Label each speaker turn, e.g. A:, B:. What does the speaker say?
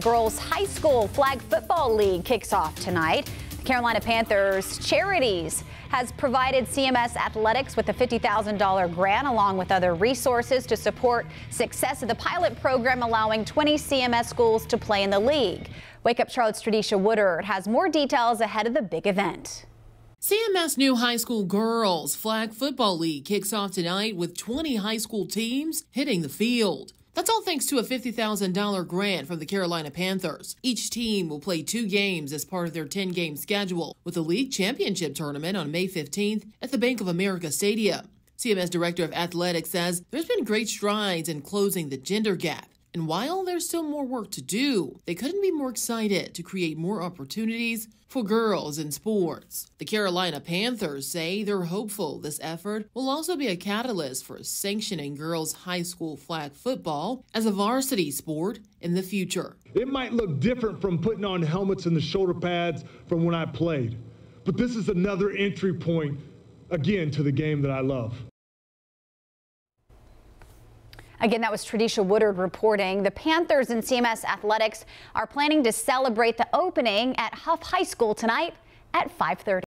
A: Girls High School Flag Football League kicks off tonight. The Carolina Panthers Charities has provided CMS Athletics with a $50,000 grant along with other resources to support success of the pilot program allowing 20 CMS schools to play in the league. Wake Up Charlotte's Tradisha Woodard has more details ahead of the big event.
B: CMS New High School Girls Flag Football League kicks off tonight with 20 high school teams hitting the field. That's all thanks to a $50,000 grant from the Carolina Panthers. Each team will play two games as part of their 10 game schedule, with the league championship tournament on May 15th at the Bank of America Stadium. CMS Director of Athletics says there's been great strides in closing the gender gap. And while there's still more work to do, they couldn't be more excited to create more opportunities for girls in sports. The Carolina Panthers say they're hopeful this effort will also be a catalyst for sanctioning girls' high school flag football as a varsity sport in the future.
C: It might look different from putting on helmets and the shoulder pads from when I played, but this is another entry point, again, to the game that I love.
A: Again, that was Tradisha Woodard reporting. The Panthers and CMS Athletics are planning to celebrate the opening at Hough High School tonight at 5:30.